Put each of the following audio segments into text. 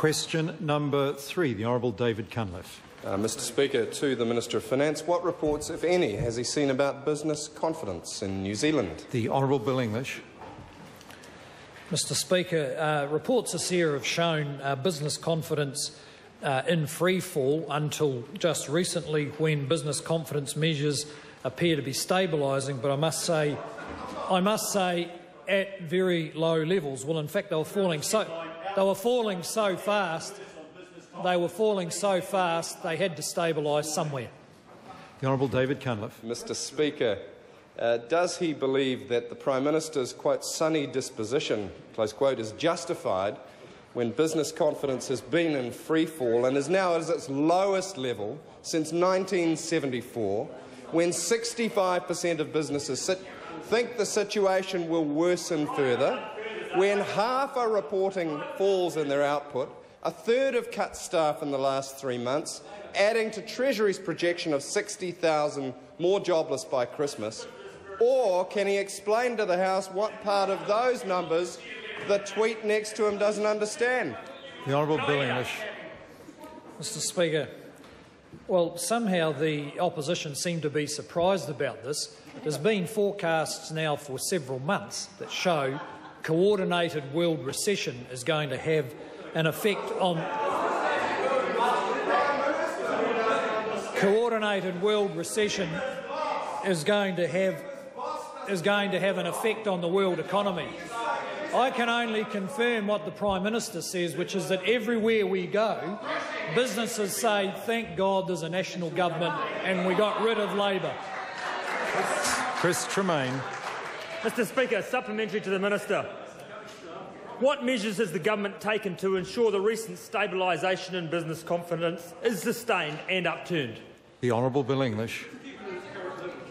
Question number three, the Honourable David Cunliffe. Uh, Mr Speaker, to the Minister of Finance, what reports, if any, has he seen about business confidence in New Zealand? The Honourable Bill English. Mr Speaker, uh, reports this year have shown uh, business confidence uh, in free fall until just recently when business confidence measures appear to be stabilising, but I must say, I must say at very low levels. Well, in fact, they were falling so, they were falling so fast, they were falling so fast they had to stabilise somewhere. The Honourable David Cunliffe. Mr Speaker, uh, does he believe that the Prime Minister's, quote, sunny disposition, close quote, is justified when business confidence has been in free fall and is now at its lowest level since 1974, when 65% of businesses sit, think the situation will worsen further, when half are reporting falls in their output, a third have cut staff in the last three months, adding to Treasury's projection of 60,000 more jobless by Christmas? Or can he explain to the House what part of those numbers the tweet next to him doesn't understand? The Honourable Bill English. Mr Speaker, well, somehow the opposition seem to be surprised about this. There's been forecasts now for several months that show coordinated world recession is going to have an effect on coordinated world recession is going to have is going to have an effect on the world economy. I can only confirm what the Prime Minister says, which is that everywhere we go, businesses say, thank God there's a national government and we got rid of Labour. Chris Tremain. Mr Speaker, supplementary to the Minister. What measures has the government taken to ensure the recent stabilisation in business confidence is sustained and upturned? The Honourable Bill English.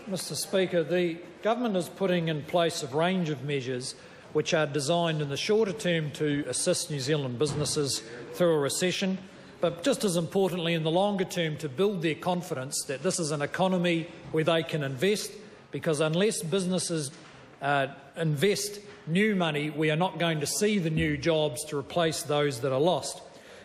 Mr Speaker, the government is putting in place a range of measures which are designed in the shorter term to assist New Zealand businesses through a recession, but just as importantly in the longer term to build their confidence that this is an economy where they can invest, because unless businesses uh, invest new money, we are not going to see the new jobs to replace those that are lost.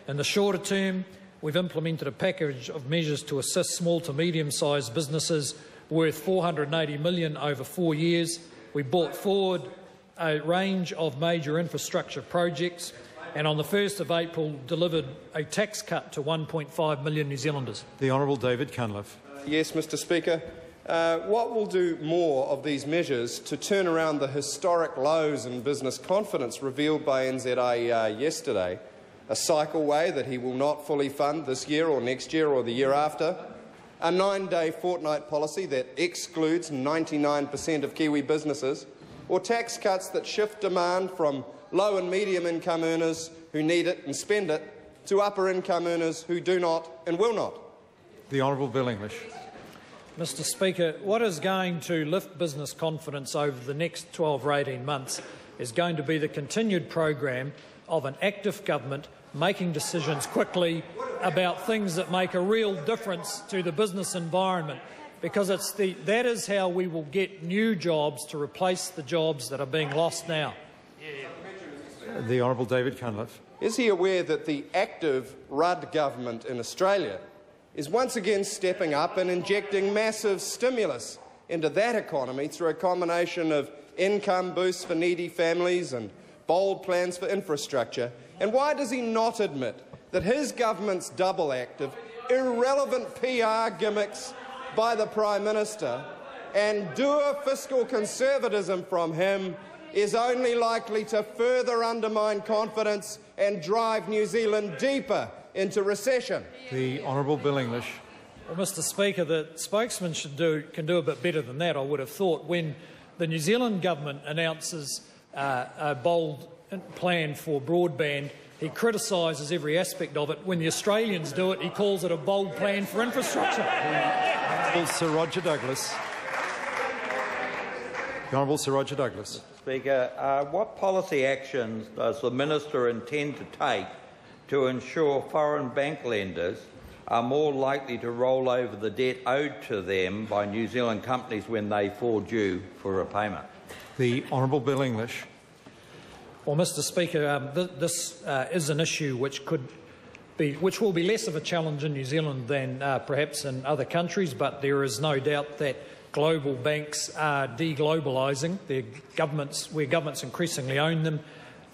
In the shorter term, we've implemented a package of measures to assist small to medium-sized businesses worth 480 million over four years. We brought forward a range of major infrastructure projects and on the 1st of April delivered a tax cut to 1.5 million New Zealanders. The Honourable David Cunliffe. Yes, Mr Speaker. Uh, what will do more of these measures to turn around the historic lows in business confidence revealed by NZIER yesterday? A cycleway that he will not fully fund this year or next year or the year after? A nine-day fortnight policy that excludes 99 per cent of Kiwi businesses? Or tax cuts that shift demand from low and medium income earners who need it and spend it to upper income earners who do not and will not? The Honourable Bill English. Mr Speaker, what is going to lift business confidence over the next 12 or 18 months is going to be the continued program of an active government making decisions quickly about things that make a real difference to the business environment because it's the, that is how we will get new jobs to replace the jobs that are being lost now. The Honourable David Cunliffe. Is he aware that the active Rudd government in Australia is once again stepping up and injecting massive stimulus into that economy through a combination of income boosts for needy families and bold plans for infrastructure? And why does he not admit that his government's double act of irrelevant PR gimmicks by the Prime Minister and dour fiscal conservatism from him is only likely to further undermine confidence and drive New Zealand deeper into recession. The Honourable Bill English. Well, Mr Speaker, the spokesman should do, can do a bit better than that, I would have thought, when the New Zealand government announces uh, a bold plan for broadband, he criticises every aspect of it. When the Australians do it, he calls it a bold plan for infrastructure. Honourable Sir Roger Douglas. The Honourable Sir Roger Douglas. Speaker, uh, what policy actions does the minister intend to take to ensure foreign bank lenders are more likely to roll over the debt owed to them by New Zealand companies when they fall due for repayment? The Honourable Bill English. Well, Mr. Speaker, um, th- this uh, is an issue which could be, which will be less of a challenge in New Zealand than uh, perhaps in other countries, but there is no doubt that global banks are deglobalising. Their governments, where governments increasingly own them,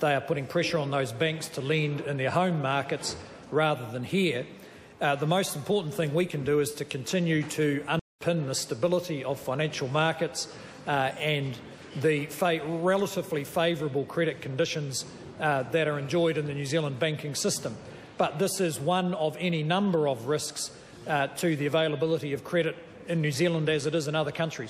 they are putting pressure on those banks to lend in their home markets rather than here. Uh, the most important thing we can do is to continue to underpin the stability of financial markets uh, and the fa- relatively favourable credit conditions uh, that are enjoyed in the New Zealand banking system. But this is one of any number of risks uh, to the availability of credit in New Zealand as it is in other countries.